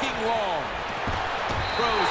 looking long. Throws